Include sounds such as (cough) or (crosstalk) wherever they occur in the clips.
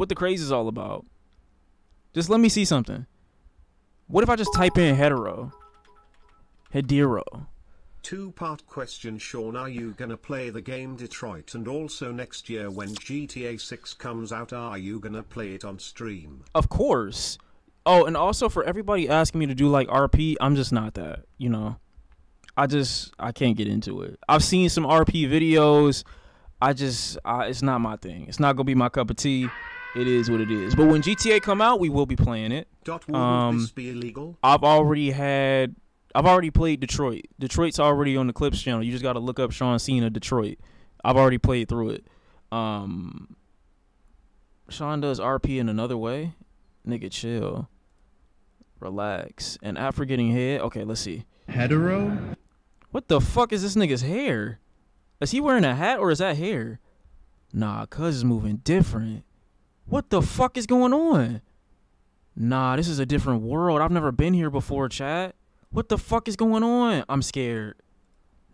what the craze is all about. Just let me see something. What if I just type in Headero? Headero. Two part question Shawn Are you gonna play the game Detroit and also next year when GTA 6 comes out are you gonna play it on stream? Of course. Oh, and also for everybody asking me to do like RP, I'm just not that, you know. I just I can't get into it. I've seen some RP videos. I just I, it's not my thing. It's not gonna be my cup of tea. It is what it is. But when GTA come out, we will be playing it. Dot wouldn't Um, this be illegal? I've already had I've already played Detroit. Detroit's already on the Clips channel. You just got to look up Shawn Cee Detroit. I've already played through it. Um Shawn does RP in another way. Nigga chill. Relax. And after getting head, okay, let's see. Headero? What the fuck is this nigga's hair? Is he wearing a hat or is that hair? Nah, cuz is moving different. What the fuck is going on? Nah, this is a different world. I've never been here before, chat. What the fuck is going on? I'm scared.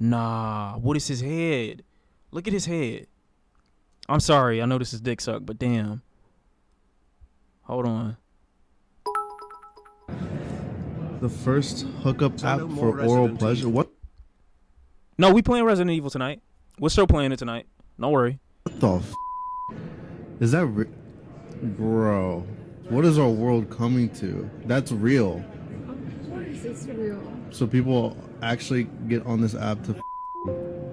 Nah, what is his head? Look at his head. I'm sorry, I know this is dick suck, but damn. Hold on. The first hookup app no for more oral pleasure? Evil. What No, we playing Resident Evil tonight. We're still playing it tonight. Don't worry. the f- Is that re- Bro, what is our world coming to? That's real. Of course, it's real. So people actually get on this app to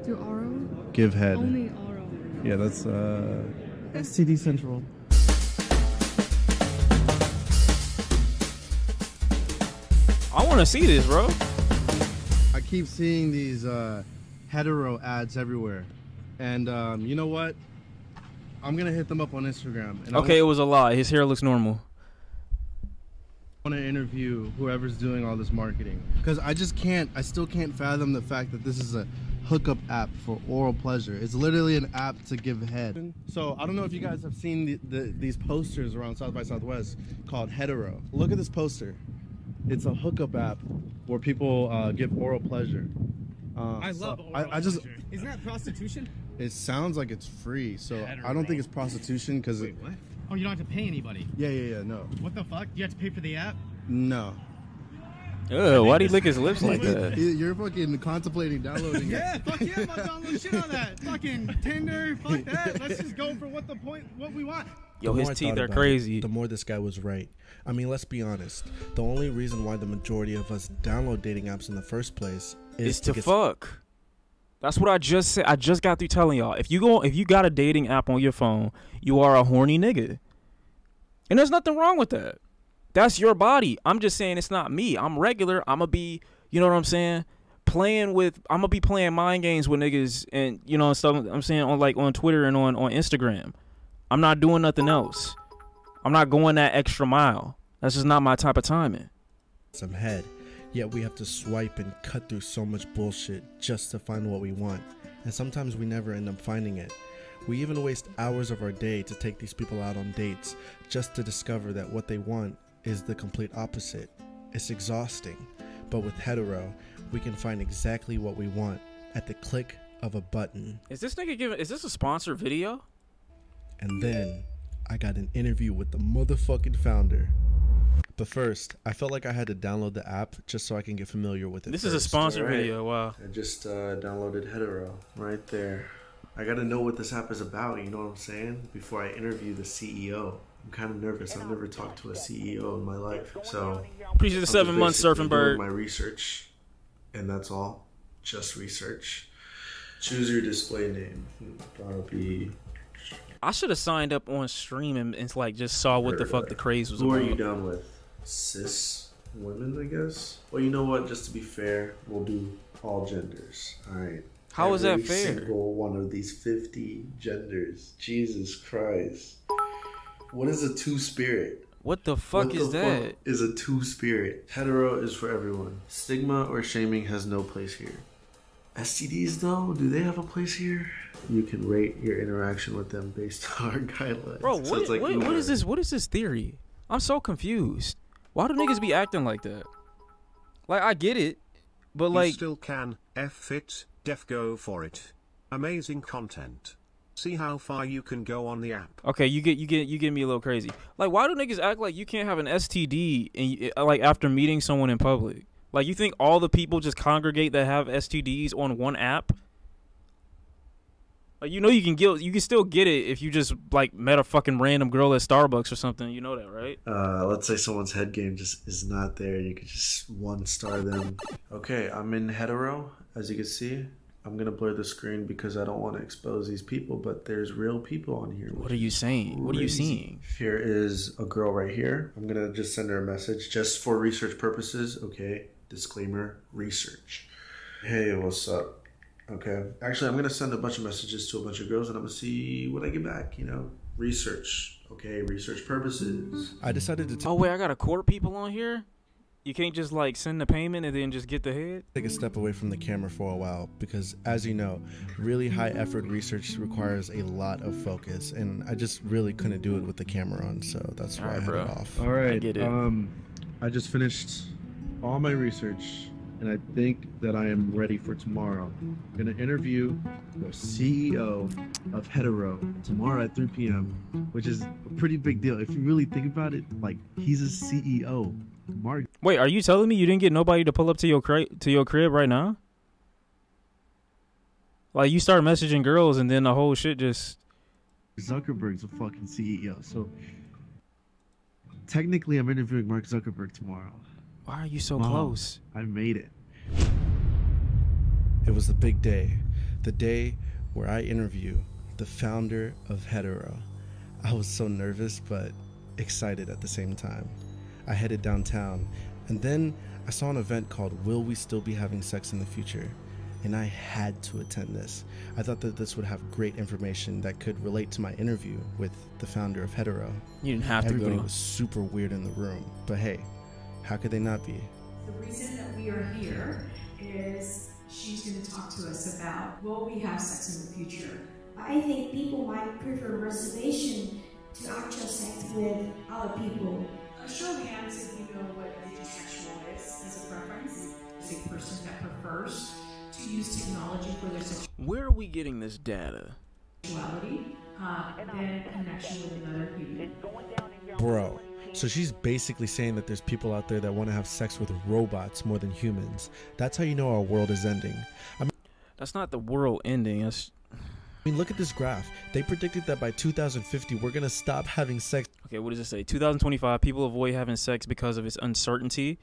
Do oral? give head. Only oral. Yeah, that's uh STD Central. I want to see this, bro. I keep seeing these uh, Headero ads everywhere, and um, you know what? I'm gonna hit them up on Instagram. And Okay, it was a lie. His hair looks normal. I want to interview whoever's doing all this marketing because I just can't. I still can't fathom the fact that this is a hookup app for oral pleasure. It's literally an app to give head. So I don't know if you guys have seen the, the, these posters around South by Southwest called Headero. Look at this poster. It's a hookup app where people uh, give oral pleasure. Uh, I so love oral I, I just. pleasure. Isn't that prostitution? It sounds like it's free, so I don't think it's prostitution because. Wait, what? Oh, you don't have to pay anybody. Yeah, yeah, yeah. No, What the fuck? You have to pay for the app? no. Ugh, why do you lick his lips like that? You're fucking contemplating downloading it. Yeah, fuck yeah, I'm gonna download shit on that. Fucking Tinder, fuck (laughs) that. Let's just go for what the point, what we want. Yo, The his teeth are about it, crazy. the more this guy was right. I mean, let's be honest. The only reason why the majority of us download dating apps in the first place is It's to get fuck. That's what I just said. I just got through telling y'all. If you go, if you got a dating app on your phone, you are a horny nigga, and there's nothing wrong with that. That's your body. I'm just saying it's not me. I'm regular. I'm gonna be, you know what I'm saying? Playing with, I'm gonna be playing mind games with niggas, and you know stuff. I'm saying on like on Twitter and on on Instagram. I'm not doing nothing else. I'm not going that extra mile. That's just not my type of timing. some head. Yet we have to swipe and cut through so much bullshit just to find what we want. And sometimes we never end up finding it. We even waste hours of our day to take these people out on dates just to discover that what they want is the complete opposite. It's exhausting. But with Headero, we can find exactly what we want at the click of a button. Is this nigga giving? Is this a sponsored video? And then I got an interview with the motherfucking founder. But first, I felt like I had to download the app just so I can get familiar with it. This is a first. sponsored Alright. video. Wow. I just uh, downloaded Headero right there. I gotta know what this app is about, you know what I'm saying? Before I interview the CEO. I'm kind of nervous. I've never talked to a CEO in my life. So, Appreciate the seven months surfing bird. My research, and that's all. Just research. Choose your display name. That'll be. I should have signed up on stream and, and like just saw what the fuck the craze was Who are you down with? Cis women, I guess. Well, you know what? Just to be fair, we'll do all genders. All right. How is that Every fair? Single one of these fifty genders. Jesus Christ. What is a two spirit? What the fuck What is the that? fuck is a two spirit? Headero is for everyone. Stigma or shaming has no place here. STDs though, do they have a place here? You can rate your interaction with them based (laughs) on our guidelines. Bro, So what, it's like what, what is this? What is this theory? I'm so confused. Why do niggas be acting like that? Like I get it, but you like still can, F fit, def go for it. Amazing content. See how far you can go on the app. Okay, you get you get you get me a little crazy. Like, why do niggas act like you can't have an STD and uh, like after meeting someone in public? Like, you think all the people just congregate that have STDs on one app? Like, you know, you can get you can still get it if you just like met a fucking random girl at Starbucks or something. You know that, right? Uh, let's say someone's head game just is not there. You could just one star them. Okay, I'm in Headero, as you can see. I'm gonna blur the screen because I don't want to expose these people, but there's real people on here. What are you saying? What are you seeing? Here is a girl right here. I'm gonna just send her a message just for research purposes. Okay, disclaimer: research. Hey, what's up? Okay, actually, I'm gonna send a bunch of messages to a bunch of girls, and I'm gonna see what I get back. You know, research. Okay, research purposes. I decided to Oh wait, I gotta court people on here. You can't just like send the payment and then just get the head. take a step away from the camera for a while because as you know really high effort research requires a lot of focus and i just really couldn't do it with the camera on so that's why Alright, i had bro. it off All right. I get it. Um, I just finished all my research, and I think that I am ready for tomorrow. I'm gonna interview the CEO of Headero tomorrow at 3 p.m., which is a pretty big deal. If you really think about it, like he's a CEO. Mark Wait, are you telling me you didn't get nobody to pull up to your cra- to your crib right now? Like you start messaging girls and then the whole shit just Zuckerberg's a fucking CEO, so technically I'm interviewing Mark Zuckerberg tomorrow. Why are you so Wow. close? I made it. it was the big day the day where i interview the founder of Headero i was so nervous but excited at the same time i headed downtown and then i saw an event called will we still be having sex in the future and I had to attend this. I thought that this would have great information that could relate to my interview with the founder of Headero. You didn't have to Everybody go. was super weird in the room, but hey, how could they not be? The reason that we are here is she's going to talk to us about will we have sex in the future? I think people might prefer reservation to actual sex with other people. A show of hands if you know what asexual is as a preference. Is a person that prefers to use technology for their Where are we getting this data? sexuality uh, than connection with another human. Bro. So she's basically saying that there's people out there that want to have sex with robots more than humans. That's how you know our world is ending. I That's not the world ending. That's mean, look at this graph. They predicted that by 2050 we're going to stop having sex okay. What does it say? 2025. People avoid having sex because of its uncertainty.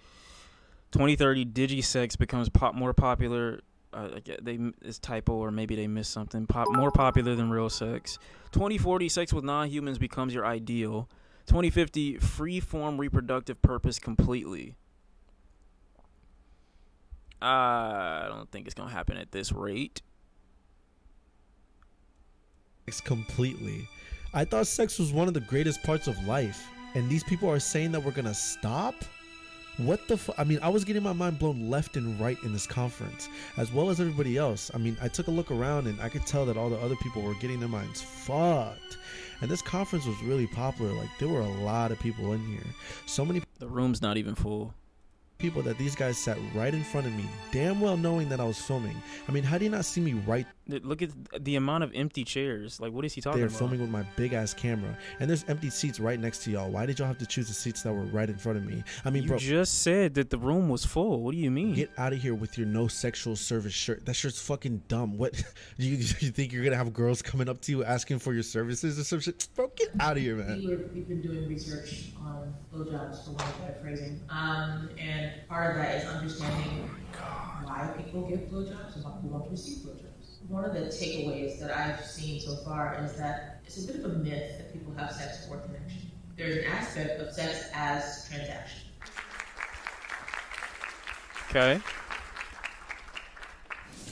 2030. Digisex becomes pop more popular. Uh, I they it's typo or maybe they missed something. Pop more popular than real sex. 2040. Sex with non-humans becomes your ideal. 2050. Free form reproductive purpose completely. I don't think it's gonna happen at this rate. It's completely. I thought sex was one of the greatest parts of life, and these people are saying that we're to stop? What the fu- I mean, I was getting my mind blown left and right in this conference, as well as everybody else. I mean, I took a look around and I could tell that all the other people were getting their minds fucked. And this conference was really popular. Like, there were a lot of people in here. So many The room's not even full. people that these guys sat right in front of me, damn well knowing that I was filming. I mean, how do you not see me right Look at the amount of empty chairs. Like, what is he talking there about? filming with my big ass camera? And there's empty seats right next to y'all. Why did y'all have to choose the seats that were right in front of me? I mean, you bro, just said that the room was full. What do you mean? get out of here with your no sexual service shirt. That shirt's fucking dumb. What do (laughs) you, you think you're gonna have girls coming up to you asking for your services or some shit? Bro, get out of here, man. We were, we've been doing research on blowjobs for want of better phrasing. Um, and part of that is understanding why people give blowjobs and why people don't receive blowjobs. One of the takeaways that I've seen so far is that it's a bit of a myth that people have sex for connection. There's an aspect of sex as transaction. okay.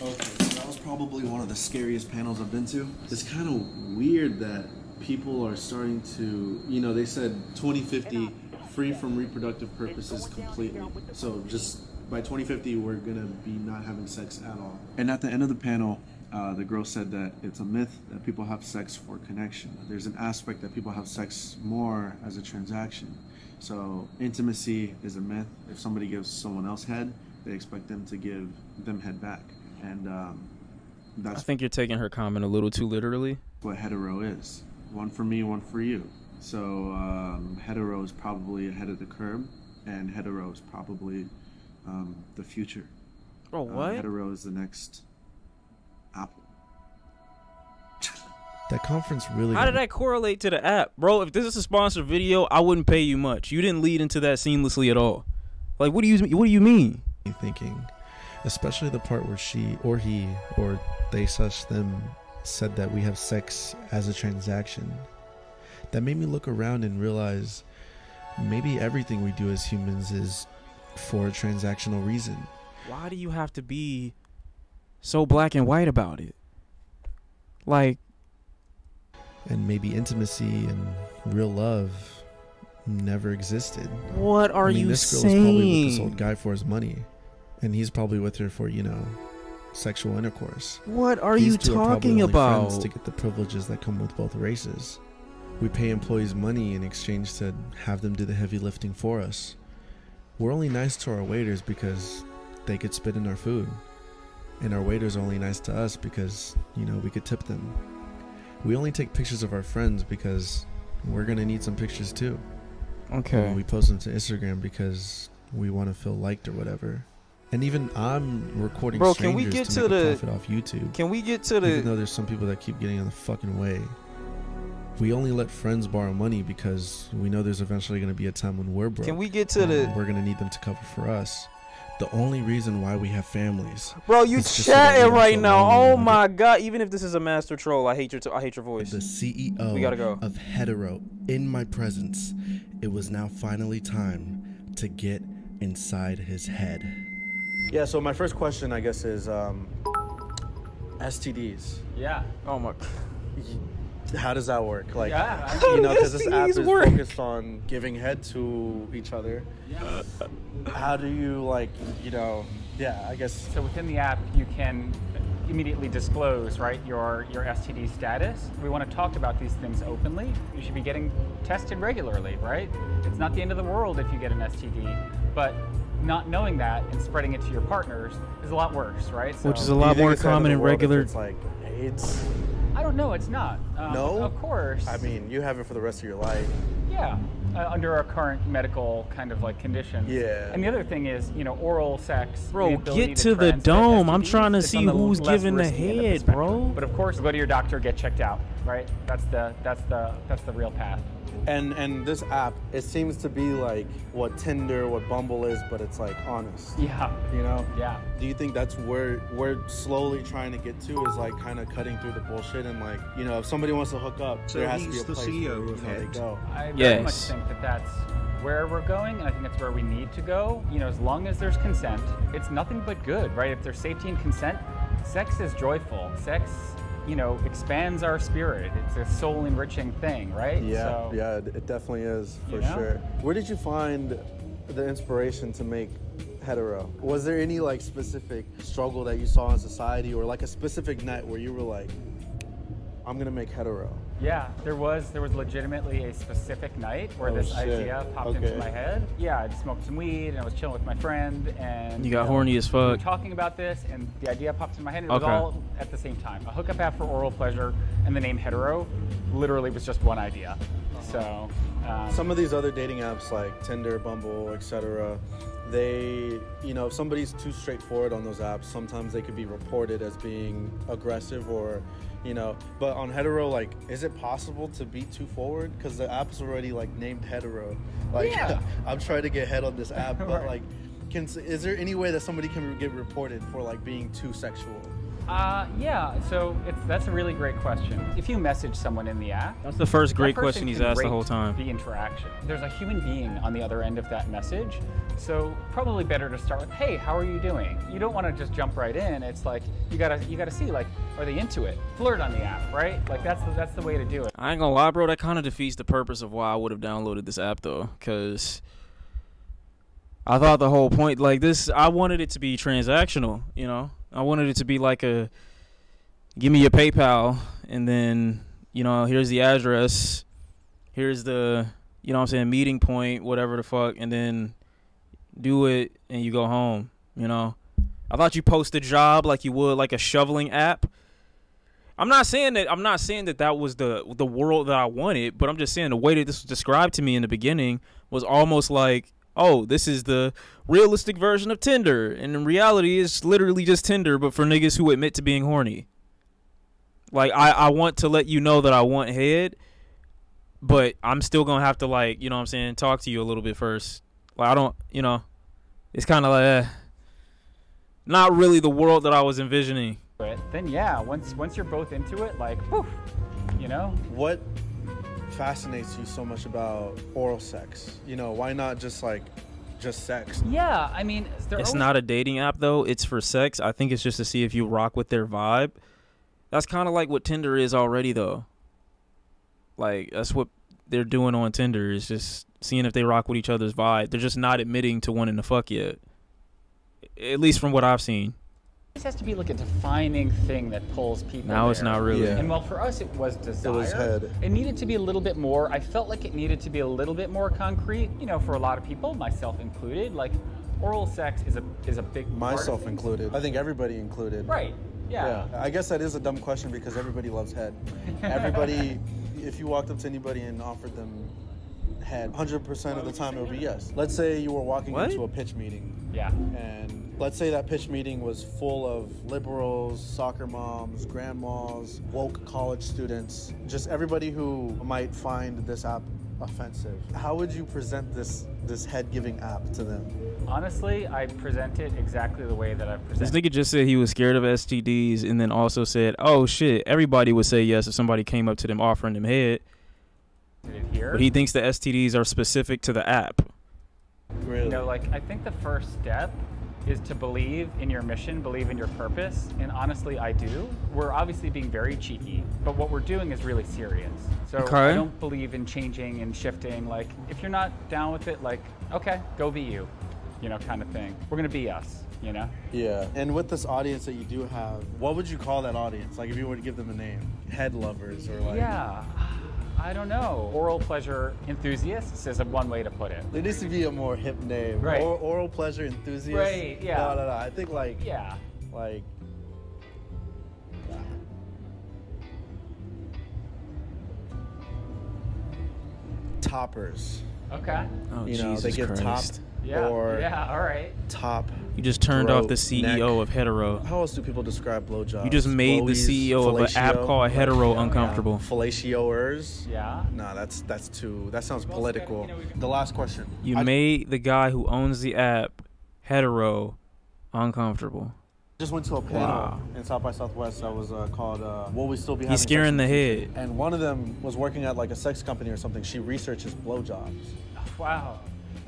Okay, so that was probably one of the scariest panels I've been to. It's kind of weird that people are starting to, you know, they said 2050 free from reproductive purposes completely. So just by 2050, we're gonna be not having sex at all. And at the end of the panel, uh, the girl said that it's a myth that people have sex for connection. There's an aspect that people have sex more as a transaction. So intimacy is a myth. If somebody gives someone else head, they expect them to give them head back. And um, I think you're taking her comment a little too literally. what Headero is. One for me, one for you. So um, Headero is probably ahead of the curve, and Headero is probably um, the future. Bro, Uh, what? Headero is the next That conference really. How did that correlate to the app, bro? If this is a sponsored video, I wouldn't pay you much. You didn't lead into that seamlessly at all. Like, what do you what do you mean? me thinking, especially the part where she or he or they such them said that we have sex as a transaction. That made me look around and realize maybe everything we do as humans is for a transactional reason. Why do you have to be so black and white about it? Like, And maybe intimacy and real love never existed. what are I mean, you this girl is probably with this old guy for his money, and he's probably with her for you know sexual intercourse. What are These you are talking friends about? to get the privileges that come with both races. We pay employees money in exchange to have them do the heavy lifting for us. We're only nice to our waiters because they could spit in our food. And our waiters are only nice to us because, you know, we could tip them. We only take pictures of our friends because we're going to need some pictures too. Okay. And we post them to Instagram because we want to feel liked or whatever. And even I'm recording Bro, can we get to, to the- profit off YouTube. Can we get to the? Even though there's some people that keep getting in the fucking way. We only let friends borrow money because we know there's eventually going to be a time when we're broke. Can we get to and the We're going to need them to cover for us. The only reason why we have families. Bro, you is just so chatting right now. Oh when we my god, even if this is a master troll, I hate your t- I hate your voice. the CEO We gotta go. of Hetero in my presence, it was now finally time to get inside his head. Yeah. So my first question, I guess, is um, STDs. Yeah. Oh my (laughs) How does that work? Like, Yeah. you know, because this (laughs) app is work? focused on giving head to each other. How do you like, you know? Yeah, I guess. So within the app, you can immediately disclose, right, your your STD status. We want to talk about these things openly. You should be getting tested regularly, right? It's not the end of the world if you get an STD, but not knowing that and spreading it to your partners is a lot worse, right? Which is a lot more it's the end of common in regular. It's like AIDS. I don't know. It's not. Um, No? Of course. I mean, you have it for the rest of your life. Yeah, uh, under our current medical kind of like conditions. Yeah. And the other thing is, you know, oral sex. Bro, the get to the transmit dome. I'm trying to see who's giving the risky head, spectrum. bro. But of course, go to your doctor, get checked out. Right. That's the that's the that's the real path. And and this app, it seems to be like what Tinder, what Bumble is, but it's like honest. Yeah. You know? Yeah. Do you think that's where we're slowly trying to get to? Is like kind of cutting through the bullshit and like you know if somebody wants to hook up, So there has to be he's a the place CEO where you of know, they go. I very much think that that's where we're going, and I think that's where we need to go. You know, as long as there's consent, it's nothing but good, right? If there's safety and consent, sex is joyful. Sex, you know, expands our spirit. It's a soul enriching thing, right? Yeah, So, yeah, it it definitely is for You know? sure. Where did you find the inspiration to make Headero? Was there any like specific struggle that you saw in society, or like a specific night where you were like, "I'm gonna make Headero"? Yeah, there was there was legitimately a specific night where Oh, this shit. idea popped into my head. Yeah, I'd smoked some weed and I was chilling with my friend and You got know, horny as We were fuck. talking about this and the idea popped in my head. And it Okay. was all at the same time. A hookup app for oral pleasure and the name Headero literally was just one idea. So um, Some of these other dating apps like Tinder, Bumble, etc. They, you know, if somebody's too straightforward on those apps, sometimes they could be reported as being aggressive or, you know. But on Headero, like, is it possible to be too forward? Because the app's already like named Headero. Like, Yeah. (laughs) I'm trying to get head on this app, but (laughs) Right. like, can is there any way that somebody can get reported for like being too sexual? Uh, yeah, so it's that's a really great question. If you message someone in the app, That's the first great question he's asked the whole time. The interaction. There's a human being on the other end of that message, so probably better to start with, "Hey, how are you doing?" You don't want to just jump right in. It's like you gotta you gotta see like, are they into it? Flirt on the app, right? Like that's the, that's the way to do it. I ain't gonna lie, bro. That kind of defeats the purpose of why I would have downloaded this app, though, because I thought the whole point, like this, I wanted it to be transactional. You know, I wanted it to be like a, give me your PayPal, and then you know, here's the address, here's the, you know, what I'm saying meeting point, whatever the fuck, and then do it, and you go home. You know, I thought you post a job like you would like a shoveling app. I'm not saying that I'm not saying that that was the the world that I wanted, but I'm just saying the way that this was described to me in the beginning was almost like, oh, this is the realistic version of Tinder, and in reality, it's literally just Tinder, but for niggas who admit to being horny. Like I I want to let you know that I want head, but I'm still gonna have to like you know what I'm saying talk to you a little bit first. Like I don't you know, it's kind of like eh, not really the world that I was envisioning. it, then yeah, once once you're both into it, like, whew, you know, What fascinates you so much about oral sex? You know, why not just like just sex? yeah. I mean, It's always- not a dating app though. It's for sex. I think it's just to see if you rock with their vibe. That's kind of like what Tinder is already though. Like that's what they're doing on Tinder is just seeing if they rock with each other's vibe. They're just not admitting to wanting to fuck yet. At least from what I've seen. This has to be like a defining thing that pulls people. Now it's not really. Yeah. And well, for us, it was desire. head. It needed to be a little bit more. I felt like it needed to be a little bit more concrete. You know, for a lot of people, myself included, like oral sex is a is a big part of Myself included. I think everybody included. Right. Yeah. Yeah. I guess that is a dumb question because everybody loves head. (laughs) Everybody, if you walked up to anybody and offered them head, 100% of the time it would be yes. Let's say you were walking What? into a pitch meeting Yeah. and let's say that pitch meeting was full of liberals, soccer moms, grandmas, woke college students, just everybody who might find this app offensive. How would you present this this head giving app to them? Honestly, I present it exactly the way that I've This nigga just said he was scared of STDs and then also said, "Oh shit, everybody would say yes if somebody came up to them offering them head." It here. But he thinks the STDs are specific to the app. Really? You know, like I think the first step is to believe in your mission, believe in your purpose, and honestly, I do. We're obviously being very cheeky, but what we're doing is really serious. So I don't believe in changing and shifting. Like if you're not down with it, like okay, go be you, you know, kind of thing. We're gonna be us, you know. Yeah. And with this audience that you do have, what would you call that audience? Like if you were to give them a name, head lovers or like Yeah. I don't know. Oral pleasure enthusiasts is a one way to put it. There needs to be a more hip name. Right. Or, oral pleasure enthusiast. Right, yeah. No, no, no. I think like Yeah. like toppers. Okay. Oh you know, they Jesus give Christ! top Yeah. or yeah. All right. top. You just turned off the CEO neck. of Headero. How else do people describe blowjobs? You just made the Blowies, CEO of an app called like, Headero yeah, uncomfortable. Fellatioers. Yeah. Nah, that's that's too. That sounds political. The last question. You I made the guy who owns the app Headero uncomfortable. just went to a panel Wow. in South by Southwest that was uh, called uh, "Will We Still Be Having He's scaring the head. And one of them was working at like a sex company or something. She researches blowjobs. Wow.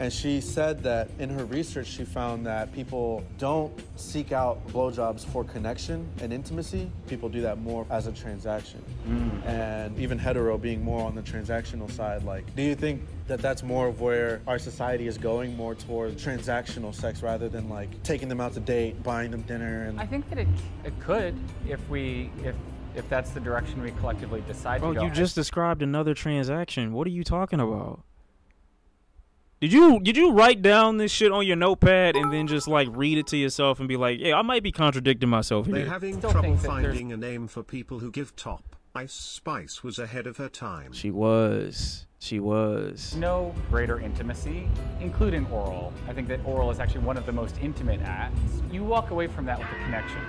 And she said that in her research, she found that people don't seek out blowjobs for connection and intimacy. People do that more as a transaction. Mm. And even Headero being more on the transactional side, like, do you think that that's more of where our society is going more toward transactional sex rather than like taking them out to date, buying them dinner? And I think that it, it could if we if if that's the direction we collectively decide Bro, to go. Oh, you just described another transaction. What are you talking about? Did you did you write down this shit on your notepad and then just like read it to yourself and be like, yeah, I might be contradicting myself here. They're having Still trouble think there's- finding a name for people who give top. Ice Spice was ahead of her time. She was. She was. no greater intimacy, including oral. I think that oral is actually one of the most intimate acts. You walk away from that with a connection.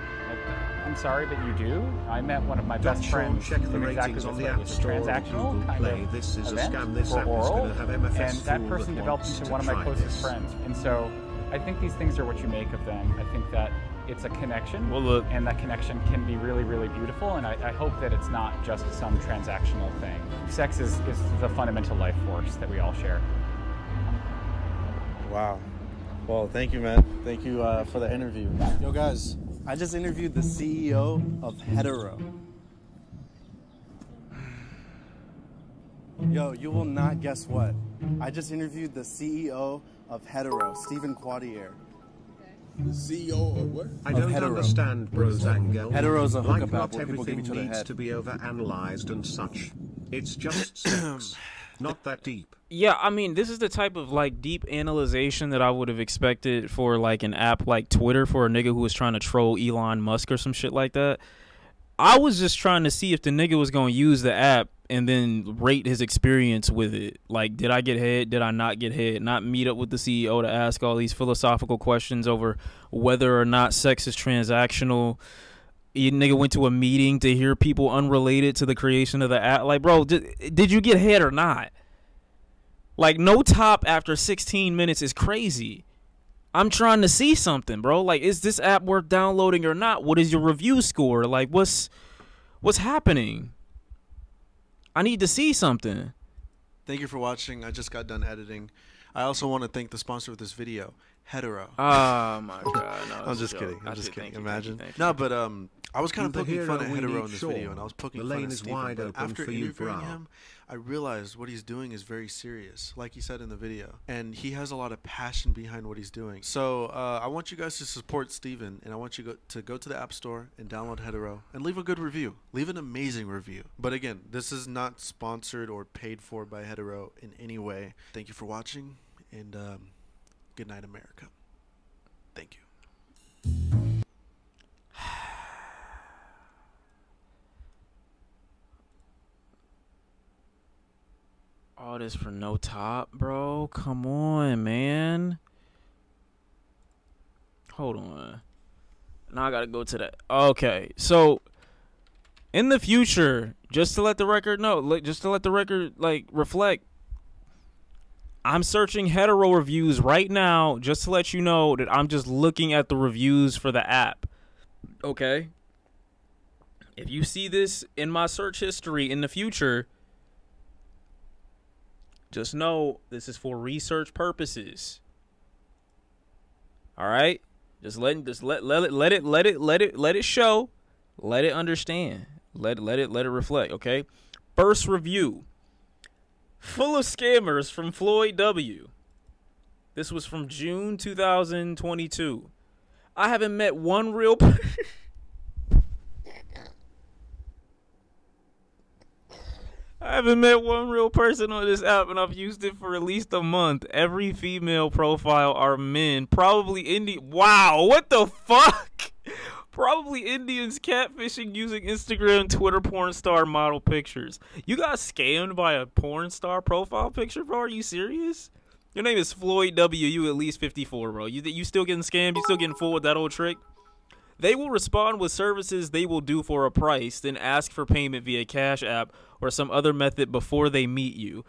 Like, I'm sorry, but you do. I met one of my best friends. check the doing exactly ratings this on the way. App It's a Store and transactional Google kind Play. of This is a event scam. This for app is oral, gonna have MFS and that person that developed into one of my closest this. friends. And so, I think these things are what you make of them. I think that it's a connection. Well, look- and that connection can be really, really beautiful. And I, I hope that it's not just some transactional thing. Sex is, is the fundamental life force that we all share. Wow. Well, thank you, man. Thank you uh, for the interview. Yo, guys, I just interviewed the CEO of Headero. Yo, you will not guess what. I just interviewed the CEO of Headero, Stephen Quadier. The CEO of what? I Of don't Headero. understand bro's angle. Headero's a like hookup not app where people give everything each other needs head. to be overanalyzed and such. It's just (clears throat) sex. not that deep. Yeah, I mean, this is the type of like deep analyzation that I would have expected for like an app like Twitter for a nigga who was trying to troll Elon Musk or some shit like that. I was just trying to see if the nigga was gonna use the app and then rate his experience with it. Like, did I get head? Did I not get head? Not meet up with the CEO to ask all these philosophical questions over whether or not sex is transactional. You nigga went to a meeting to hear people unrelated to the creation of the app. Like, bro, did, did you get head or not? Like, no top after 16 minutes is crazy. I'm trying to see something, bro. Like, is this app worth downloading or not? What is your review score? Like, what's what's happening? I need to see something. Thank you for watching. I just got done editing. I also want to thank the sponsor of this video, Headero. Oh my (laughs) god! No, I'm just joke. kidding. I'm I just kidding. thank you, thank you, Imagine. thank you. No, but um, I was kind You of poking fun at Headero in this Shawn. video, and I was poking The fun lane at is Steven. wide open after for you, interviewing bro. him, I realized what he's doing is very serious, like he said in the video, and he has a lot of passion behind what he's doing. So uh, I want you guys to support Steven, and I want you go- to go to the App Store and download Headero and leave a good review. Leave an amazing review. But again, this is not sponsored or paid for by Headero in any way. Thank you for watching, and um, good night, America. Thank you. All this for no top, bro. Come on, man. Hold on. Now I gotta go to that. Okay, so in the future, just to let the record know, just to let the record like reflect, I'm searching Headero reviews right now, just to let you know that I'm just looking at the reviews for the app. Okay. If you see this in my search history in the future, just know this is for research purposes. All right? Just let just let let it let it let it let it let it show. Let it understand. Let let it let it reflect, okay? First review. Full of scammers from Floyd W. This was from June 2022. I haven't met one real (laughs) I haven't met one real person on this app, and I've used it for at least a month. Every female profile are men, probably Indian. Wow, what the fuck? (laughs) Probably Indians catfishing using Instagram, Twitter, porn star model pictures. You got scammed by a porn star profile picture, bro? Are you serious? Your name is Floyd W. You at least 54, bro. You you still getting scammed? You still getting fooled with that old trick? They will respond with services they will do for a price, then ask for payment via Cash App or some other method before they meet you.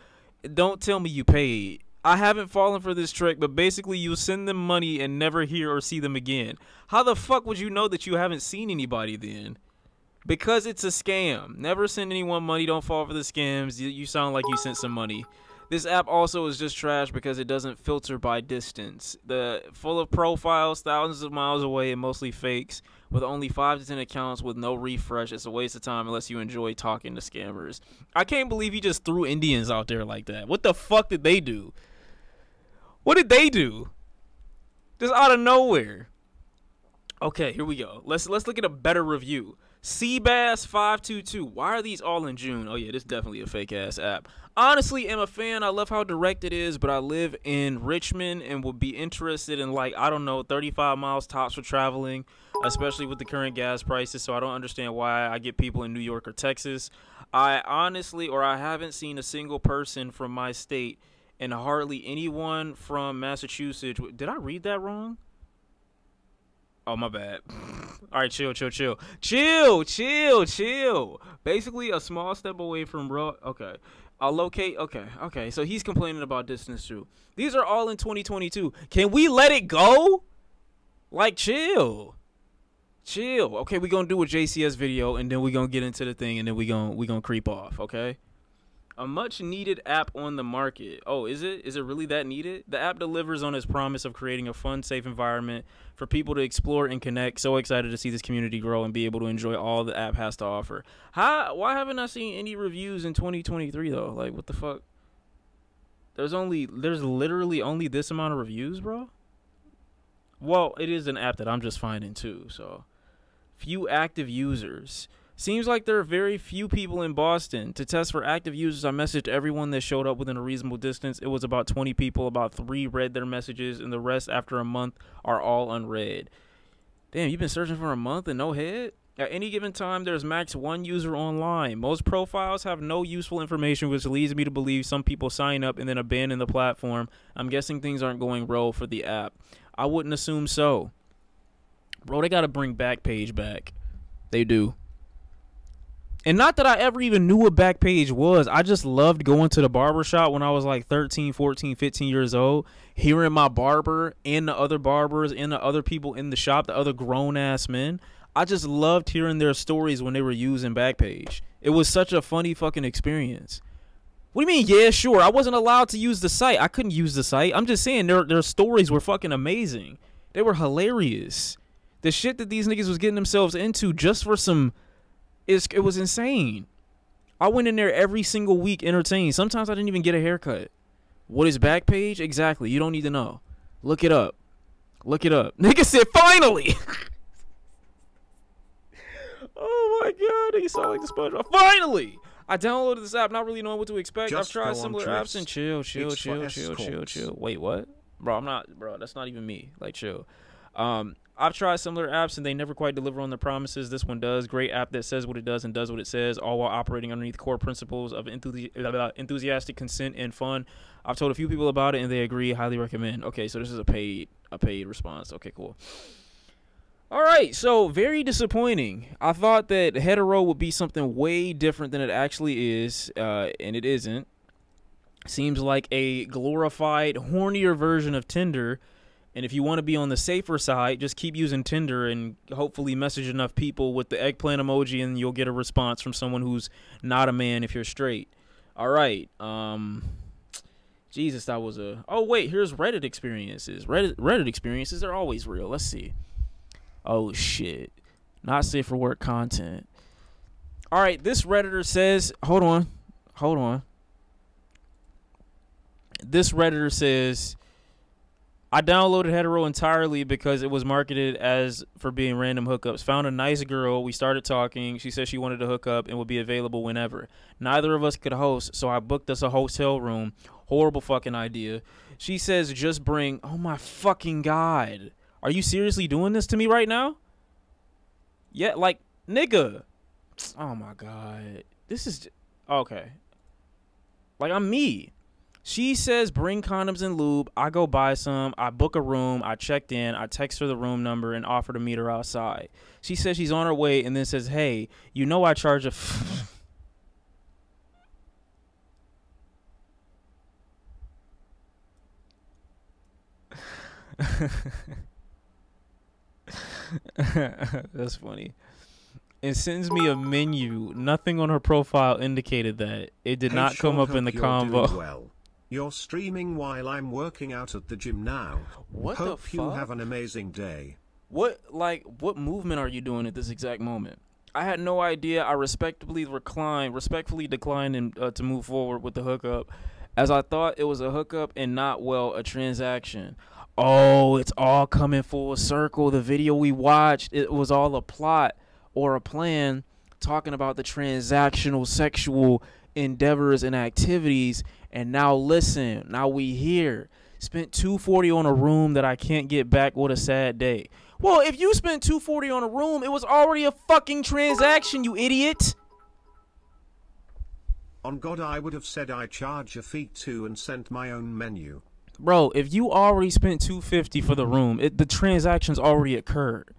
Don't tell me you paid. I haven't fallen for this trick, but basically you send them money and never hear or see them again. How the fuck would you know that you haven't seen anybody then? Because it's a scam. Never send anyone money. Don't fall for the scams. You, sound like you sent some money. This app also is just trash because it doesn't filter by distance. The full of profiles thousands of miles away and mostly fakes with only 5 to 10 accounts with no refresh. It's a waste of time unless you enjoy talking to scammers. I can't believe you just threw Indians out there like that. What the fuck did they do? What did they do? Just out of nowhere. Okay, here we go. Let's let's look at a better review. Seabass522. Why are these all in June? Oh yeah, this is definitely a fake ass app. Honestly, am a fan. I love how direct it is, but I live in Richmond and would be interested in like I don't know, 35 miles tops for traveling, especially with the current gas prices. So I don't understand why I get people in New York or Texas. I honestly, or I haven't seen a single person from my state, and hardly anyone from Massachusetts. Did I read that wrong? Oh my bad. All right, chill, chill, chill, chill, chill, chill. Basically, a small step away from bro. Okay, I'll locate. Okay, okay. So he's complaining about distance too. These are all in 2022. Can we let it go? Like, chill, chill. Okay, we gonna do a JCS video, and then we gonna get into the thing, and then we gonna we gonna creep off. Okay. A much needed app on the market. Oh, is it? Is it really that needed? The app delivers on its promise of creating a fun, safe environment for people to explore and connect. So excited to see this community grow and be able to enjoy all the app has to offer. How? Why haven't I seen any reviews in 2023 though? Like, what the fuck? There's only, there's literally only this amount of reviews, bro. Well, it is an app that I'm just finding too. So, few active users. Seems like there are very few people in Boston. To test for active users, I messaged everyone that showed up within a reasonable distance. It was about 20 people. About three read their messages, and the rest, after a month, are all unread. Damn, you've been searching for a month and no hit? At any given time, there's max one user online. Most profiles have no useful information, which leads me to believe some people sign up and then abandon the platform. I'm guessing things aren't going well for the app. I wouldn't assume so. Bro, they got to bring Backpage back. They do. And not that I ever even knew what Backpage was. I just loved going to the barber shop when I was like 13, 14, 15 years old, hearing my barber and the other barbers and the other people in the shop, the other grown ass men. I just loved hearing their stories when they were using Backpage. It was such a funny fucking experience. What do you mean? Yeah, sure. I wasn't allowed to use the site. I couldn't use the site. I'm just saying their their stories were fucking amazing. They were hilarious. The shit that these niggas was getting themselves into just for some is it was insane. I went in there every single week entertained. Sometimes I didn't even get a haircut. What is Backpage? Exactly. You don't need to know. Look it up. Look it up. (laughs) Nigga said finally. (laughs) oh my god, nigga sound like the SpongeBob. Finally. I downloaded this app, not really knowing what to expect. Just I've tried similar apps and chill, chill, It's for chill, chill, chill, chill. Wait, what? Bro, I'm not, bro. That's not even me. Like, chill. Um, I've tried similar apps and they never quite deliver on their promises. This one does. Great app that says what it does and does what it says, all while operating underneath core principles of enthusi- enthusiastic consent and fun. I've told a few people about it and they agree. Highly recommend. Okay, so this is a paid a paid response. Okay, cool. All right, so very disappointing. I thought that Headero would be something way different than it actually is, uh, and it isn't. Seems like a glorified, hornier version of Tinder. And if you want to be on the safer side, just keep using Tinder and hopefully message enough people with the eggplant emoji, and you'll get a response from someone who's not a man if you're straight. All right. Um, Jesus, that was a. Oh wait, here's Reddit experiences. Reddit Reddit experiences they're always real. Let's see. Oh shit. Not safe for work content. All right, this redditor says, hold on. Hold on. This redditor says I downloaded Headero entirely because it was marketed as for being random hookups. Found a nice girl. We started talking. She said she wanted to hook up and would be available whenever. Neither of us could host, so I booked us a hotel room. Horrible fucking idea. She says just bring. Oh my fucking god. Are you seriously doing this to me right now? Yeah, like nigga. Oh my god. This is okay. Like I'm me. She says bring condoms and lube. I go buy some. I book a room. I checked in. I text her the room number and offer to meet her outside. She says she's on her way and then says, "Hey, you know I charge a." F- (laughs) That's funny. It sends me a menu. Nothing on her profile indicated that. It did Hey, not come up in the convo. You're streaming while I'm working out at the gym now. What the hope you have an amazing day. What like what movement are you doing at this exact moment? I had no idea. I respectably reclined, respectfully declined and, uh, to move forward with the hookup, as I thought it was a hookup and not well a transaction. Oh, it's all coming full circle. The video we watched, it was all a plot or a plan talking about the transactional sexual endeavors and activities. And now listen, now we here. Spent 240 on a room that I can't get back. What a sad day. Well, if you spent 240 on a room, it was already a fucking transaction, you idiot. On God, I would have said I charge a fee too and sent my own menu. Bro, if you already spent 250 for the room, it, the transaction's already occurred.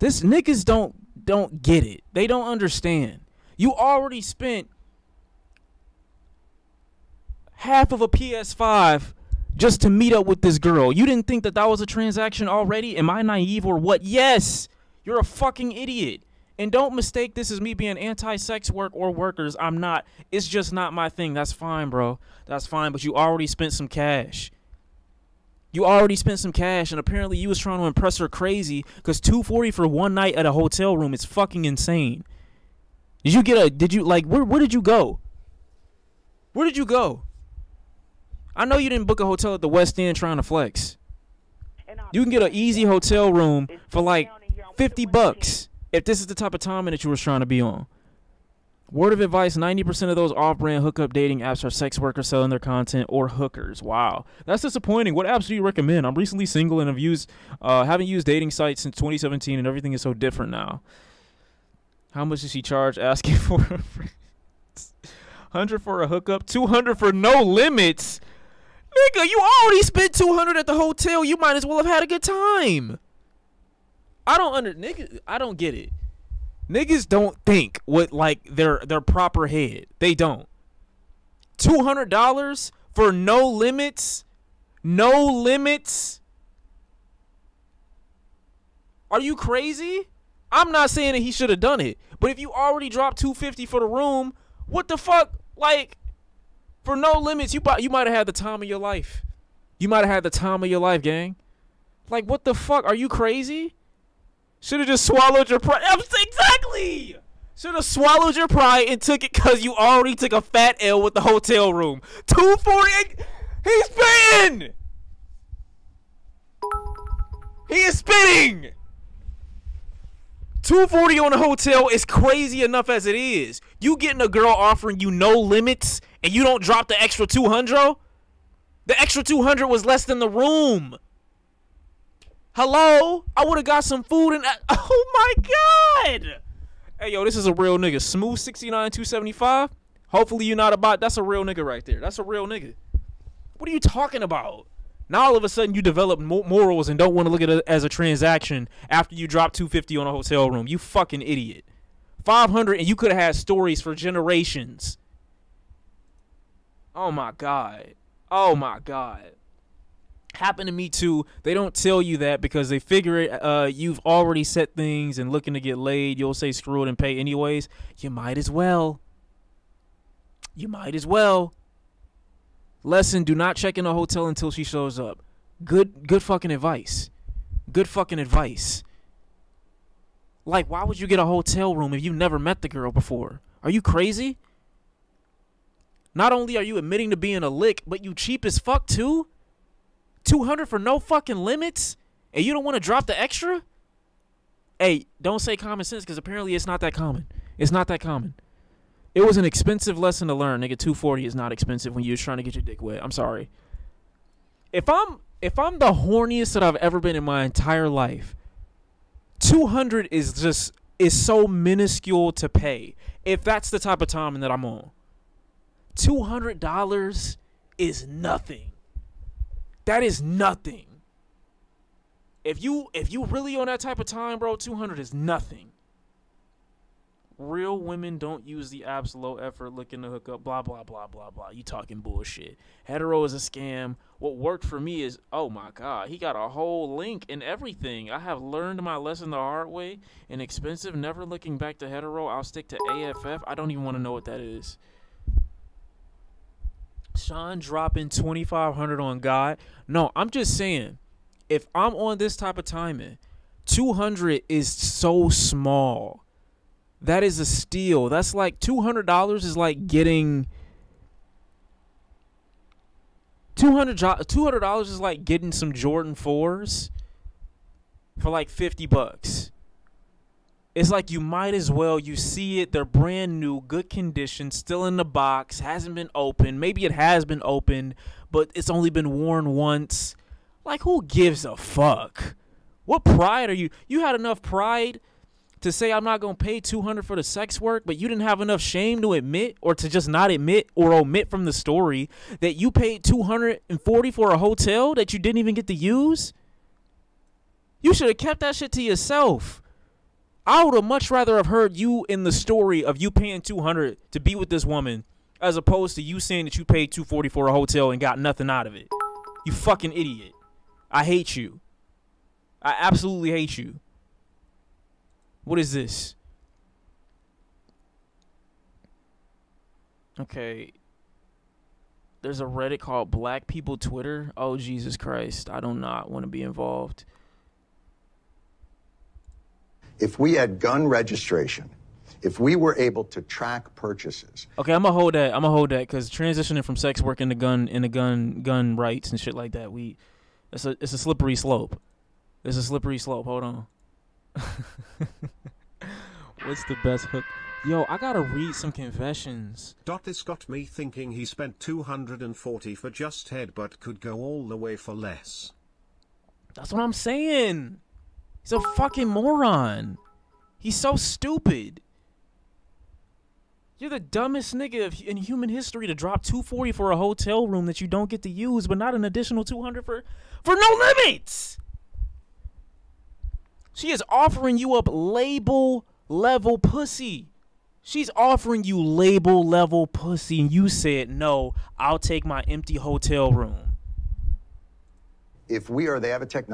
This niggas don't don't get it. They don't understand. You already spent half of a PS5 just to meet up with this girl. You didn't think that that was a transaction already? Am I naive or what? Yes. You're a fucking idiot. And don't mistake this as me being anti-sex work or workers. I'm not. It's just not my thing. That's fine, bro. That's fine, but you already spent some cash. You already spent some cash and apparently you was trying to impress her crazy cuz 240 for one night at a hotel room is fucking insane. Did you get a did you like where where did you go? Where did you go? I know you didn't book a hotel at the West End trying to flex. You can get an easy hotel room for like 50 bucks if this is the type of timing that you was trying to be on. Word of advice 90% of those off brand hookup dating apps are sex workers selling their content or hookers. Wow. That's disappointing. What apps do you recommend? I'm recently single and have used, uh, haven't used dating sites since 2017 and everything is so different now. How much does she charge asking (laughs) for a friend? 100 for a hookup, 200 for no limits. Nigga, you already spent 200 at the hotel. You might as well have had a good time. I don't under nigga, I don't get it. Niggas don't think with like their their proper head. They don't. Two hundred dollars for no limits, no limits. Are you crazy? I'm not saying that he should have done it, but if you already dropped two fifty for the room, what the fuck? Like, for no limits, you you might have had the time of your life. You might have had the time of your life, gang. Like, what the fuck? Are you crazy? Should have just swallowed your pride. Exactly. Should have swallowed your pride and took it because you already took a fat L with the hotel room. Two forty. He's spitting. He is spitting. 240 on a hotel is crazy enough as it is. You getting a girl offering you no limits and you don't drop the extra 200? The extra 200 was less than the room. Hello? I would have got some food and (laughs) oh my god. Hey yo, this is a real nigga. Smooth 69 275. Hopefully you're not about that's a real nigga right there. That's a real nigga. What are you talking about? Now all of a sudden you develop morals and don't want to look at it as a transaction after you drop 250 on a hotel room. You fucking idiot. 500 and you could have had stories for generations. Oh my god. Oh my god. Happened to me too. They don't tell you that because they figure it, uh, you've already set things and looking to get laid. You'll say screw it and pay anyways. You might as well. You might as well. Lesson: Do not check in a hotel until she shows up. Good, good fucking advice. Good fucking advice. Like, why would you get a hotel room if you've never met the girl before? Are you crazy? Not only are you admitting to being a lick, but you cheap as fuck too. 200 for no fucking limits? And you don't want to drop the extra? Hey, don't say common sense because apparently it's not that common. It's not that common. It was an expensive lesson to learn. Nigga, 240 is not expensive when you're trying to get your dick wet. I'm sorry. If I'm if I'm the horniest that I've ever been in my entire life, 200 is just is so minuscule to pay. If that's the type of time that I'm on. $200 is nothing. That is nothing. If you if you really on that type of time, bro, 200 is nothing. Real women don't use the apps low effort looking to hook up, blah blah blah blah blah. You talking bullshit. Headero is a scam. What worked for me is oh my god, he got a whole link and everything. I have learned my lesson the hard way. Inexpensive, never looking back to Headero. I'll stick to AFF. I don't even want to know what that is. Shawn dropping 2500 on God. No, I'm just saying, if I'm on this type of timing, 200 is so small. That is a steal. That's like $200 is like getting $200 $200 is like getting some Jordan 4s for like 50 bucks it's like you might as well you see it they're brand new good condition still in the box hasn't been opened. Maybe it has been opened but it's only been worn once. Like who gives a fuck? What pride are you? You had enough pride to say i'm not going to pay 200 for the sex work but you didn't have enough shame to admit or to just not admit or omit from the story that you paid 240 for a hotel that you didn't even get to use? You should have kept that shit to yourself I would have much rather have heard you in the story of you paying 200 to be with this woman as opposed to you saying that you paid 240 for a hotel and got nothing out of it. You fucking idiot. I hate you. I absolutely hate you. What is this? Okay. There's a Reddit called Black People Twitter. Oh Jesus Christ. I do not want to be involved if we had gun registration, if we were able to track purchases. Okay, I'm gonna hold that. I'm gonna hold that because transitioning from sex work into gun into gun gun rights and shit like that, we it's a it's a slippery slope. It's a slippery slope. Hold on. (laughs) What's the best hook Yo, I gotta read some confessions. Dot this got me thinking he spent 240 for just head but could go all the way for less. That's what I'm saying. He's a fucking moron. He's so stupid. You're the dumbest nigga in human history to drop 240 for a hotel room that you don't get to use, but not an additional 200 for for no limits. She is offering you up label level pussy. She's offering you label level pussy, and you said no. I'll take my empty hotel room. If we are, they have a technology.